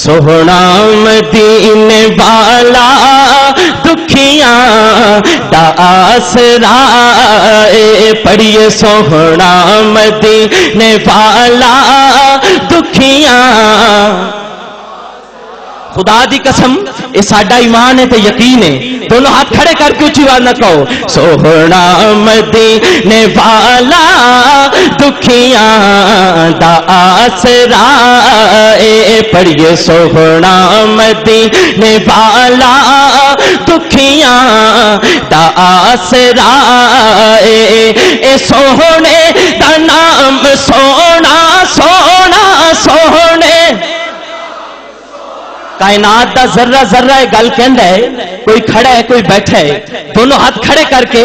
सोहना मदीने वाला दुखिया दासरा पढ़िए सोहना मदीने वाला दुखिया। खुदा दी कसम ये साडा ईमान है तो यकीन है। दोनों हाथ खड़े करके ऊँची बात न कहो? सोहना मदीने वाला दुखिया दा आसरा ए पढ़िए, सोहना मदीने वाला दुखिया दा आसरा ए, सोहने दा नाम सोना। कायनात का जर्रा जर्रा गल कहता है, कोई खड़ा है, कोई बैठा है। दोनों हाथ खड़े करके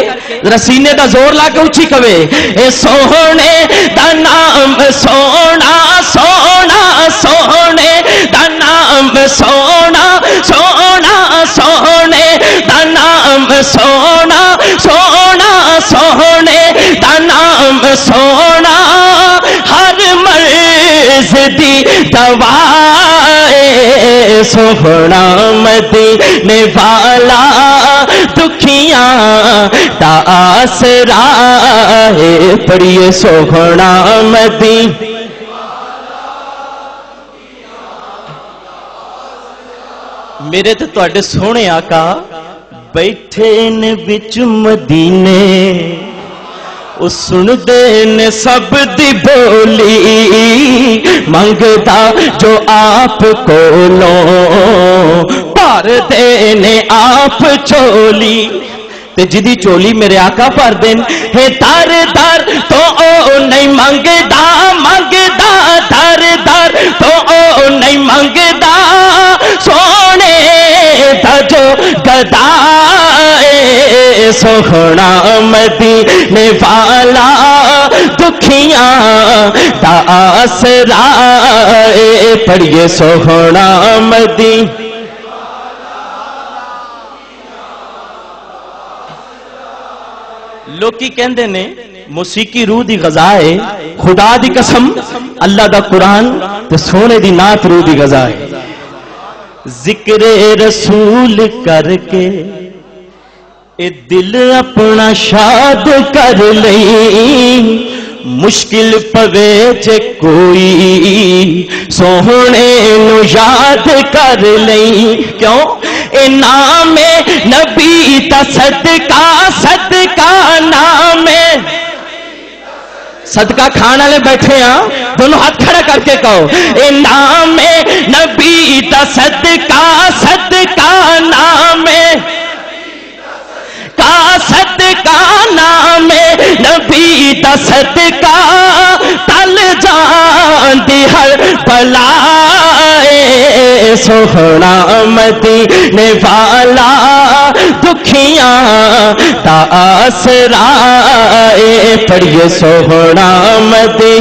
रसीने का ज़ोर ला के उची कवे, ए सोहने दा नाम, सोना सोना सोहने दा नाम, सोना सोना सोहने दा नाम, सोना सोना सोहने दा नाम, सोना, हर मर्ज दी दवाए सोहना मत ने वाला दुखिया तासरा है पढ़िए सोहना मत मेरे तो सोने आका बैठे ने बिच मदीने। ਉਹ ਸੁਣਦੇ ਨੇ ਸਭ ਦੀ ਬੋਲੀ ਮੰਗਦਾ ਜੋ ਆਪ ਕੋਲੋਂ ਭਰਦੇ ਨੇ ਆਪ ਝੋਲੀ ਤੇ ਜਿਹਦੀ ਝੋਲੀ ਮੇਰੇ ਆਕਾ ਭਰ ਦੇਣ ਹੈ ਦਰ ਦਰ ਤੋਂ ਉਹ ਨਹੀਂ ਮੰਗਦਾ ਮੰਗਦਾ ਦਰ ਦਰ ਤੋਂ ਉਹ ਨਹੀਂ ਮੰਗਦਾ ਸੋਹਣੇ ਦਾ ਜੋ ਗਦਾਏ ਸੋਹਣਾ ਮਦੀਨੇ ਵਾਲਾ ਦੁਖੀਆਂ ਦਾ ਆਸਰਾ ਏ ਪੜੀਏ ਸੋਹਣਾ ਮਦੀ ਲੋਕੀ ਕਹਿੰਦੇ ਨੇ ਮੌਸੀਕੀ ਰੂਹ ਦੀ ਗਜ਼ਾ ਹੈ ਖੁਦਾ ਦੀ ਕਸਮ ਅੱਲਾ ਦਾ ਕੁਰਾਨ ਤੇ ਸੋਹਣੇ ਦੀ ਨਾਤ ਰੂਹ ਦੀ ਗਜ਼ਾ ਹੈ ਜ਼ਿਕਰ ਰਸੂਲ ਕਰਕੇ ए दिल अपना शाद कर लई मुश्किल पवे जे कोई। सोहने याद कर ली, क्यों? इनाम नबी ता सदका नाम। सदका खान वाले बैठे हैं, दोनों हाथ खड़ा करके कहो। इनाम नबी ता सदका नाम। सदका नाम नबी का सदका। तल दी हर बलाए सोहना मदीने वाला। दुखिया दा ए पढ़िए सोहना मदी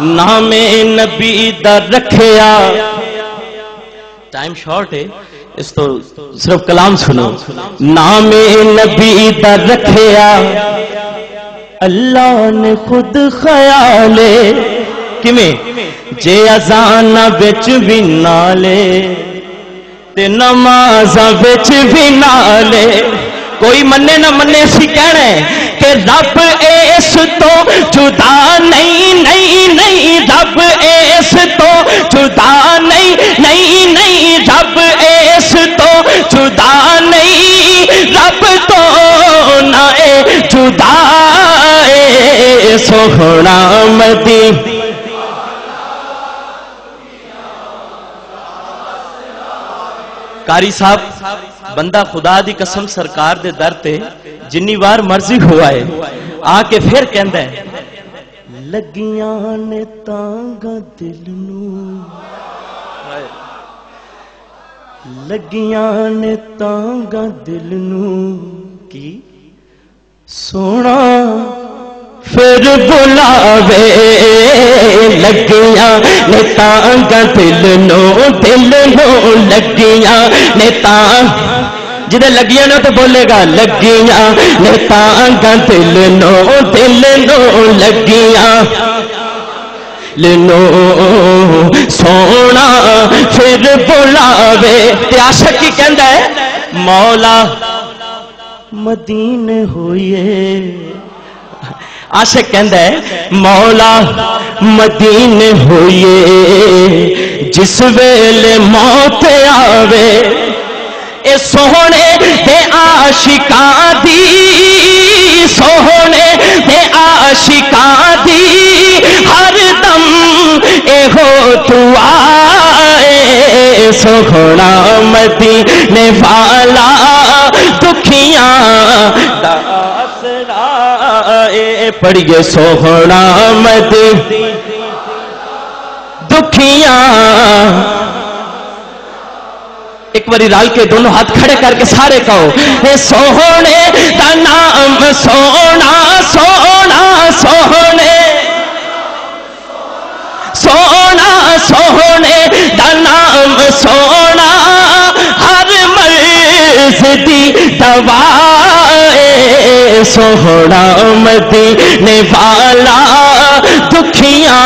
नामे नबी दा रखिया। टाइम शॉर्ट है इस तो सिर्फ़ कलाम सुनो। नामे नबी दा रखिया। अल्लाह ने खुद ख्याले किमें? जे अजाना बिच भी नाले ते नमाजा बिच भी नाले। कोई मन्ने ना मन्ने असी कहना है कि रब इस तो जुदा नहीं नहीं नहीं रब इस तो जुदा नहीं नहीं नहीं रब इस तो जुदा नहीं, रब तो ना ए जुदा सोहना मदी कारी साहब, बंदा खुदा दी कसम सरकार दे दर ते, जिन्नी बार मर्ज़ी हुआ है आके फिर कहंदा है ਲੱਗੀਆਂ ਨੇ ਤਾਂਗਾ ਦਿਲ ਨੂੰ ਲੱਗੀਆਂ ਨੇ ਤਾਂਗਾ ਦਿਲ ਨੂੰ ਕੀ सोना फिर बुलावे लगियां ने तांगा दिल नो दिल नो लगियां ने तां जिदे लगियाँ ने तो बोलेगा, लगियाँ ने दिल नो दिल नो लगियाँ। लो, सोना फिर बुलावे, ते आशक की कहंदा है? मौला, मदीन होइए। आशिक कहंदा है, मौला, मदीन होइए। जिस वेले मौत आवे ए सोहने दे आशिका दी। सोहने दे आशिका दी। हर दम एहो तू आए सोहना मदीने वाला दुखिया दा आसरा ए। पढ़िए सोहना मदी दुखियाँ एक बारी राल के दोनों हाथ खड़े करके सारे कहो, हे सोहने नाम सोना सोना सोहने सोना सोहने का नाम सोना, हर मर्ज दी दवाए सोहना मदीने वाला दुखियाँ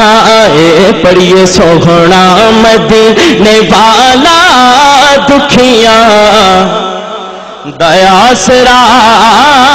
आए पढ़िए सोहना मदीने वाला दुखिया। दया सराए